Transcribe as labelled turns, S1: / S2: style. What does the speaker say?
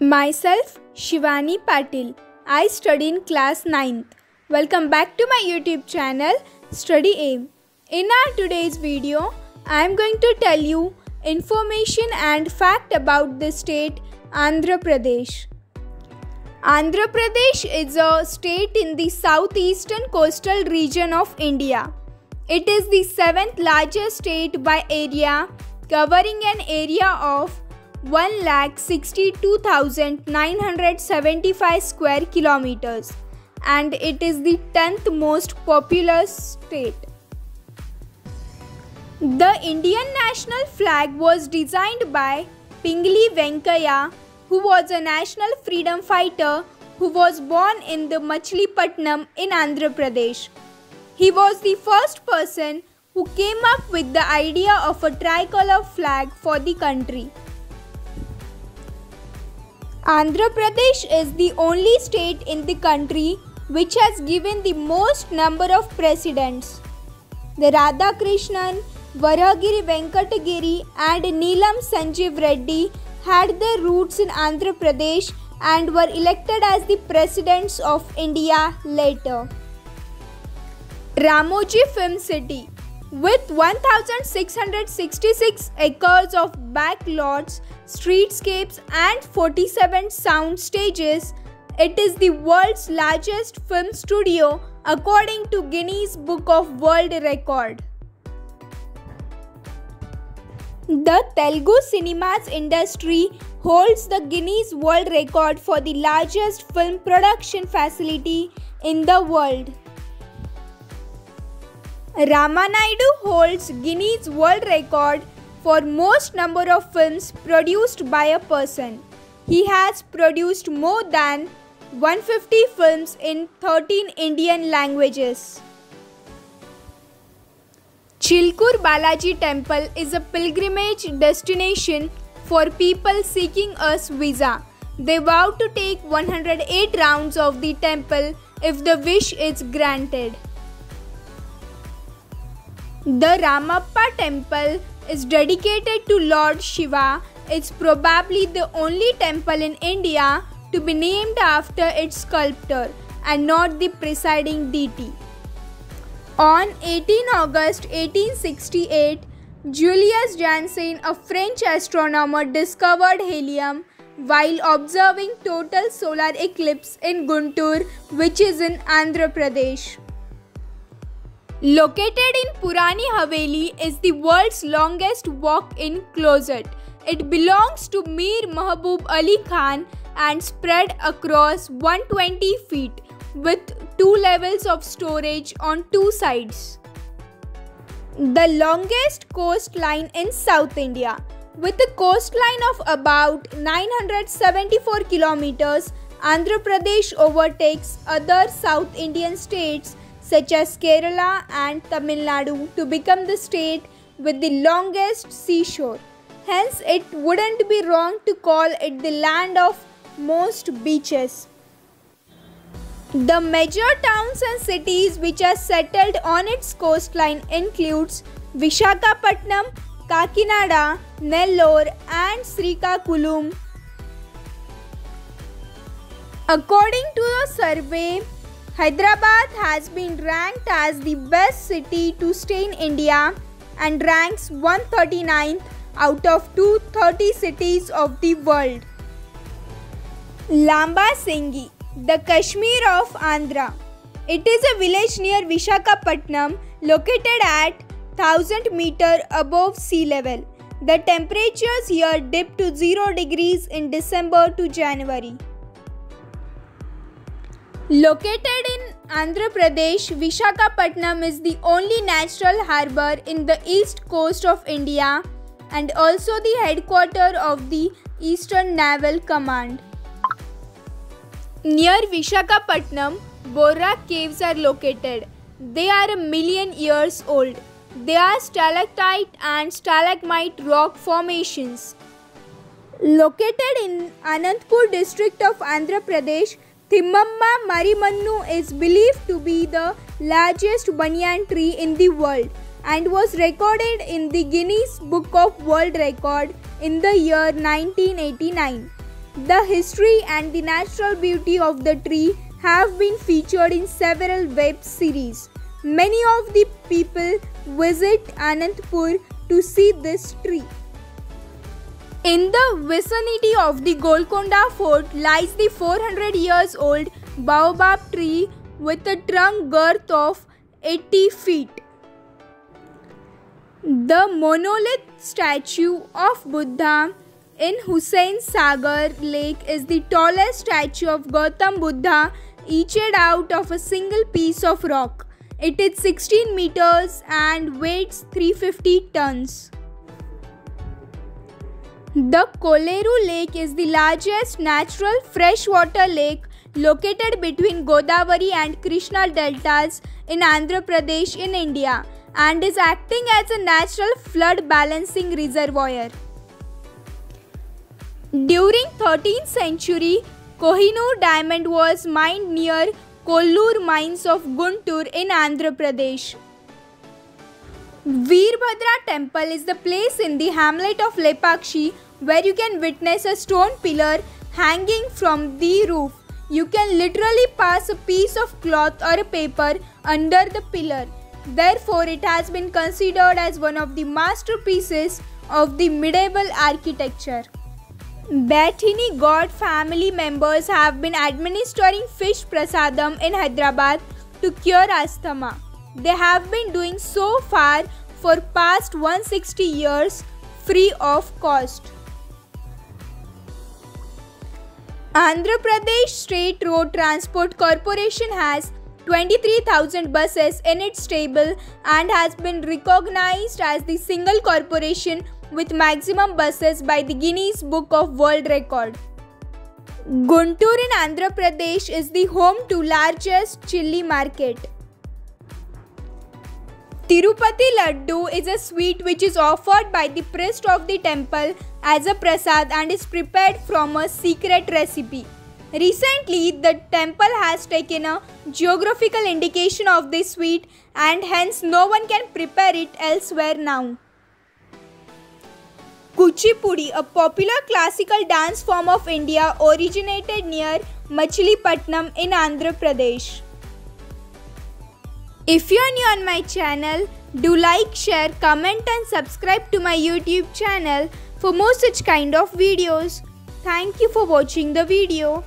S1: Myself, Shivani Patil. I study in class 9th. Welcome back to my YouTube channel, Study Aim. In our today's video, I am going to tell you information and fact about the state Andhra Pradesh. Andhra Pradesh is a state in the southeastern coastal region of India. It is the seventh largest state by area, covering an area of 1,62,975 square kilometers and it is the 10th most populous state. The Indian national flag was designed by Pingali Venkayya, who was a national freedom fighter who was born in the Machilipatnam in Andhra Pradesh. He was the first person who came up with the idea of a tricolor flag for the country. Andhra Pradesh is the only state in the country which has given the most number of presidents. The Radha Radhakrishnan, Varahagiri Venkatagiri and Neelam Sanjeev Reddy had their roots in Andhra Pradesh and were elected as the presidents of India later. Ramoji Film City with 1666 acres of backlots, streetscapes, and 47 sound stages, it is the world's largest film studio according to Guinness Book of World Record. The Telugu cinemas industry holds the Guinness World Record for the largest film production facility in the world. Ramanaidu holds Guinness World Record for most number of films produced by a person. He has produced more than 150 films in 13 Indian languages. Chilkur Balaji Temple is a pilgrimage destination for people seeking a visa. They vow to take 108 rounds of the temple if the wish is granted. The Ramappa temple is dedicated to Lord Shiva. It's probably the only temple in India to be named after its sculptor and not the presiding deity. On 18 August 1868, Julius Janssen, a French astronomer, discovered helium while observing total solar eclipse in Guntur, which is in Andhra Pradesh. Located in Purani Haveli is the world's longest walk-in closet. It belongs to Mir Mahbub Ali Khan and spread across 120 feet with two levels of storage on two sides. The longest coastline in South India with a coastline of about 974 kilometers, Andhra Pradesh overtakes other South Indian states such as Kerala and Tamil Nadu to become the state with the longest seashore. Hence, it wouldn't be wrong to call it the land of most beaches. The major towns and cities which are settled on its coastline includes Vishakhapatnam, Kakinada, Nellore and Srikakulam. According to the survey, Hyderabad has been ranked as the best city to stay in India and ranks 139th out of 230 cities of the world. Lamba Singhi, the Kashmir of Andhra. It is a village near Vishakhapatnam located at 1000 meter above sea level. The temperatures here dip to 0 degrees in December to January. Located in Andhra Pradesh, Vishakhapatnam is the only natural harbour in the east coast of India and also the headquarters of the Eastern Naval Command. Near Vishakhapatnam, Borra caves are located. They are a million years old. They are stalactite and stalagmite rock formations. Located in Anantapur district of Andhra Pradesh, Thimmamma Marrimanu is believed to be the largest banyan tree in the world and was recorded in the Guinness Book of World Record in the year 1989. The history and the natural beauty of the tree have been featured in several web series. Many of the people visit Anantapur to see this tree. In the vicinity of the Golconda fort lies the 400 years old baobab tree with a trunk girth of 80 feet. The monolith statue of Buddha in Hussain Sagar Lake is the tallest statue of Gautam Buddha etched out of a single piece of rock. It is 16 meters and weighs 350 tons. The Kolleru Lake is the largest natural freshwater lake located between Godavari and Krishna deltas in Andhra Pradesh in India and is acting as a natural flood balancing reservoir. During 13th century, Kohinoor diamond was mined near Kollur mines of Guntur in Andhra Pradesh. Veerbhadra temple is the place in the hamlet of Lepakshi where you can witness a stone pillar hanging from the roof. You can literally pass a piece of cloth or a paper under the pillar. Therefore, it has been considered as one of the masterpieces of the medieval architecture. Bathini Goud family members have been administering fish prasadam in Hyderabad to cure asthma. They have been doing so far for past 160 years free of cost. Andhra Pradesh State Road Transport Corporation has 23,000 buses in its stable and has been recognized as the single corporation with maximum buses by the Guinness Book of World Record. Guntur in Andhra Pradesh is the home to largest chili market. Tirupati Laddu is a sweet which is offered by the priest of the temple as a prasad and is prepared from a secret recipe. Recently, the temple has taken a geographical indication of this sweet and hence no one can prepare it elsewhere now. Kuchipudi, a popular classical dance form of India, originated near Machilipatnam in Andhra Pradesh. If you are new on my channel, do like, share, comment and subscribe to my YouTube channel for more such kind of videos. Thank you for watching the video.